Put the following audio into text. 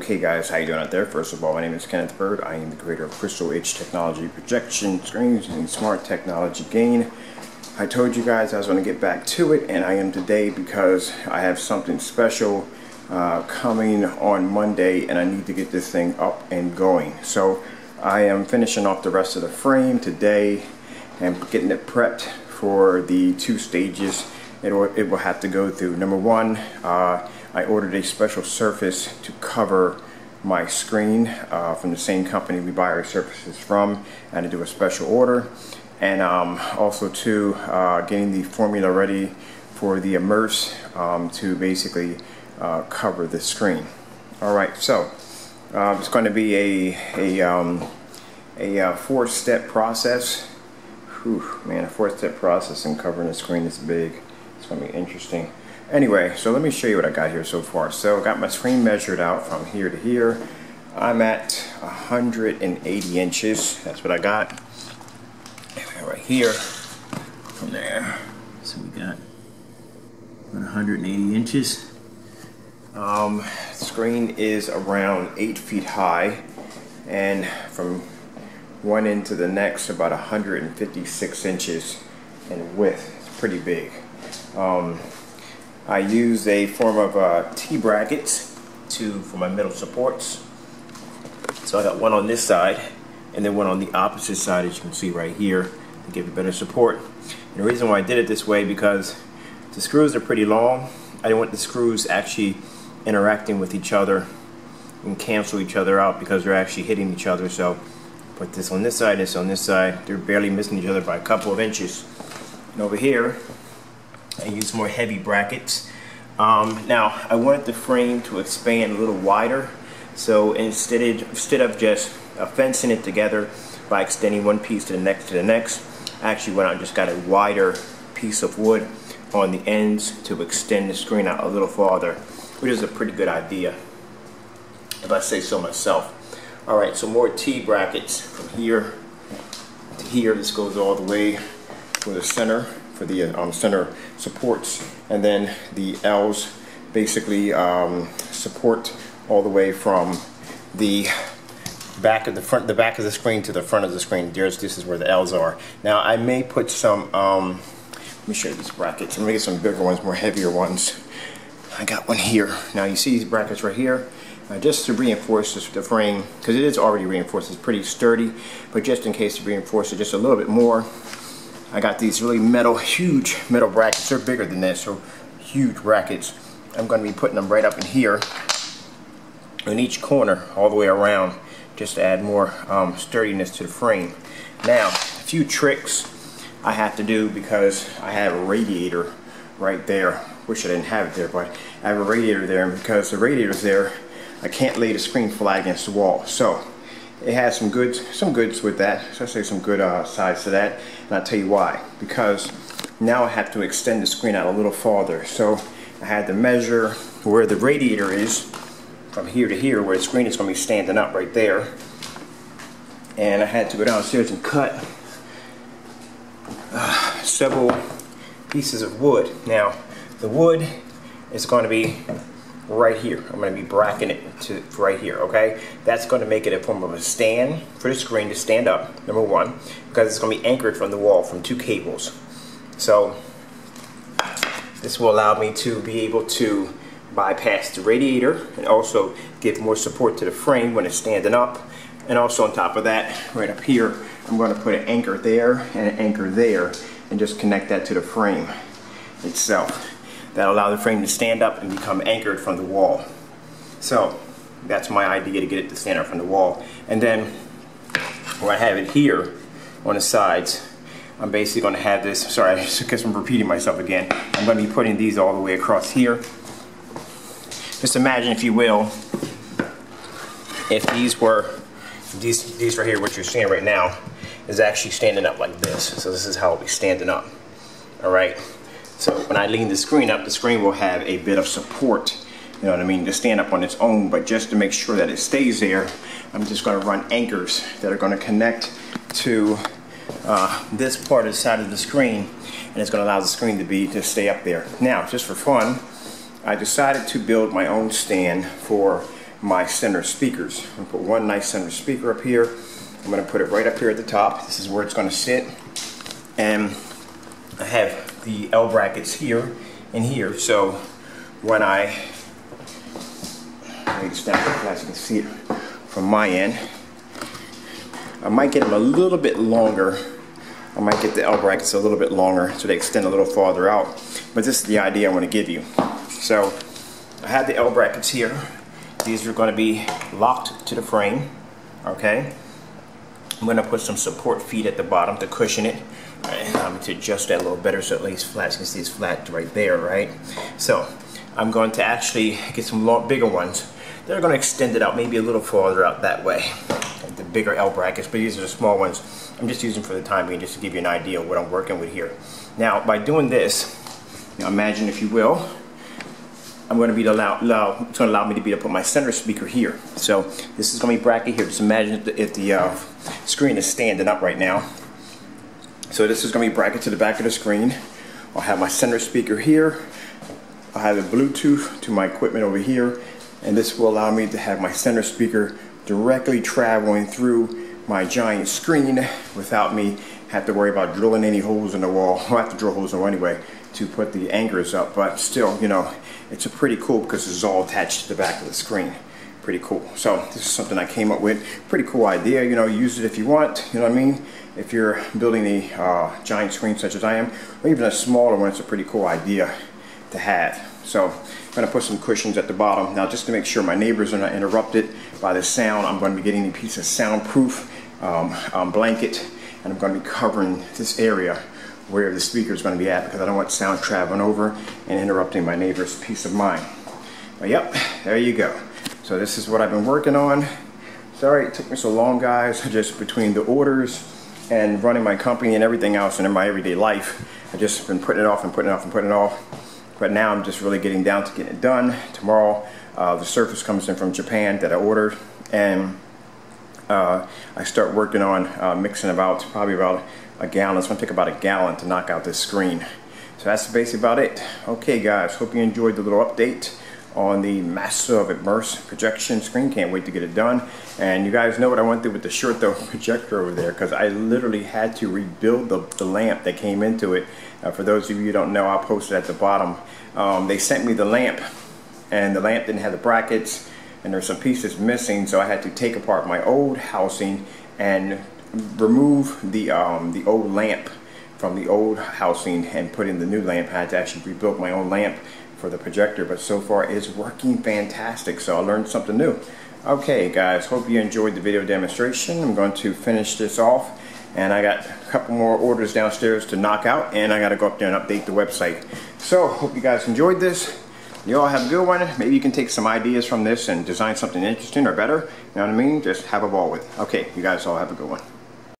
Okay guys, how you doing out there? First of all, my name is Kenneth Bird. I am the creator of Crystal Edge Technology Projection Screens using Smart Technology Gain. I told you guys I was going to get back to it, and I am today because I have something special uh, coming on Monday, and I need to get this thing up and going. So I am finishing off the rest of the frame today and getting it prepped for the two stages it will, it will have to go through. Number one, uh, I ordered a special surface to cover my screen uh, from the same company we buy our surfaces from. Had to do a special order. And um, also to uh, getting the formula ready for the immerse um, to basically uh, cover the screen. All right, so uh, it's going to be a, a, um, a uh, four-step process. Whew, man, a four-step process and covering the screen is big. It's going to be interesting. Anyway, so let me show you what I got here so far. So I got my screen measured out from here to here. I'm at 180 inches. That's what I got. Right here. From there. So we got 180 inches. Um, screen is around 8 feet high. And from one end to the next, about 156 inches in width. It's pretty big. Um, I use a form of uh, T-brackets to for my middle supports. So I got one on this side and then one on the opposite side as you can see right here to give it better support. And the reason why I did it this way because the screws are pretty long. I didn't want the screws actually interacting with each other and cancel each other out because they're actually hitting each other. So put this on this side, this on this side. They're barely missing each other by a couple of inches. And over here, I use more heavy brackets. Um, now, I wanted the frame to expand a little wider, so instead of, instead of just uh, fencing it together by extending one piece to the next to the next, I actually went out and just got a wider piece of wood on the ends to extend the screen out a little farther, which is a pretty good idea, if I say so myself. All right, so more T-brackets from here to here. This goes all the way to the center for the um, center supports. And then the L's basically um, support all the way from the back of the front the back of the screen to the front of the screen. There's this is where the L's are. Now I may put some um, let me show you these brackets. I'm gonna get some bigger ones more heavier ones. I got one here. Now you see these brackets right here? Uh, just to reinforce this, the frame because it is already reinforced it's pretty sturdy but just in case to reinforce it just a little bit more I got these really metal, huge metal brackets. They're bigger than this, so huge brackets. I'm going to be putting them right up in here in each corner all the way around just to add more um, sturdiness to the frame. Now, a few tricks I have to do because I have a radiator right there. Wish I didn't have it there, but I have a radiator there, because the radiator's there, I can't lay the screen flat against the wall. So it has some goods, some goods with that. So I say some good uh, sides to that, and I'll tell you why. Because now I have to extend the screen out a little farther. So I had to measure where the radiator is from here to here, where the screen is going to be standing up right there. And I had to go downstairs and cut uh, several pieces of wood. Now, the wood is going to be right here. I'm going to be bracketing it to right here, okay? That's going to make it a form of a stand for the screen to stand up, number one, because it's going to be anchored from the wall from two cables. So this will allow me to be able to bypass the radiator and also give more support to the frame when it's standing up. And also on top of that, right up here, I'm going to put an anchor there and an anchor there and just connect that to the frame itself that allow the frame to stand up and become anchored from the wall. So that's my idea to get it to stand up from the wall. And then where I have it here on the sides, I'm basically going to have this, sorry, I guess I'm repeating myself again. I'm going to be putting these all the way across here. Just imagine, if you will, if these were, these, these right here, what you're seeing right now, is actually standing up like this. So this is how it'll be standing up. All right. So when I lean the screen up, the screen will have a bit of support, you know what I mean, to stand up on its own. But just to make sure that it stays there, I'm just going to run anchors that are going to connect to uh, this part of the side of the screen, and it's going to allow the screen to be to stay up there. Now, just for fun, I decided to build my own stand for my center speakers. I'm gonna put one nice center speaker up here. I'm gonna put it right up here at the top. This is where it's gonna sit. And I have the L brackets here and here. So when I, stand up as you can see it from my end. I might get them a little bit longer. I might get the L brackets a little bit longer so they extend a little farther out. But this is the idea I want to give you. So I have the L brackets here. These are going to be locked to the frame. Okay. I'm going to put some support feet at the bottom to cushion it. Um, to adjust that a little better so it lays flat. You can see it's flat right there, right? So I'm going to actually get some long, bigger ones. They're going to extend it out maybe a little farther out that way. The bigger L brackets, but these are the small ones. I'm just using for the time being just to give you an idea of what I'm working with here. Now, by doing this, now imagine if you will, I'm going to be allow, allow it's going to allow me to be able to put my center speaker here. So this is going to be bracket here. Just imagine if the, if the uh, screen is standing up right now. So this is going to be bracketed to the back of the screen. I'll have my center speaker here. I'll have a Bluetooth to my equipment over here. And this will allow me to have my center speaker directly traveling through my giant screen without me have to worry about drilling any holes in the wall. I have to drill holes in the wall anyway to put the anchors up, but still, you know, it's a pretty cool because it's all attached to the back of the screen. Pretty cool. So this is something I came up with. Pretty cool idea. You know, use it if you want. You know what I mean? If you're building a uh, giant screen such as I am, or even a smaller one, it's a pretty cool idea to have. So I'm going to put some cushions at the bottom. Now just to make sure my neighbors are not interrupted by the sound, I'm going to be getting a piece of soundproof um, um, blanket and I'm going to be covering this area where the speaker is going to be at because I don't want sound traveling over and interrupting my neighbor's peace of mind. But yep, there you go. So this is what I've been working on. Sorry it took me so long guys, just between the orders and running my company and everything else and in my everyday life. I've just been putting it off and putting it off and putting it off. But now I'm just really getting down to getting it done. Tomorrow uh, the Surface comes in from Japan that I ordered and uh, I start working on uh, mixing about probably about a gallon. It's to take about a gallon to knock out this screen. So that's basically about it. Okay guys, hope you enjoyed the little update on the massive immerse projection screen. Can't wait to get it done. And you guys know what I went through with the short throw projector over there because I literally had to rebuild the, the lamp that came into it. Uh, for those of you who don't know, I'll post it at the bottom. Um, they sent me the lamp and the lamp didn't have the brackets and there's some pieces missing so I had to take apart my old housing and remove the um, the old lamp from the old housing and put in the new lamp. I had to actually rebuild my own lamp for the projector but so far it's working fantastic so I learned something new. Okay guys hope you enjoyed the video demonstration. I'm going to finish this off and I got a couple more orders downstairs to knock out and I got to go up there and update the website. So hope you guys enjoyed this. You all have a good one. Maybe you can take some ideas from this and design something interesting or better. You know what I mean? Just have a ball with it. Okay, you guys all have a good one.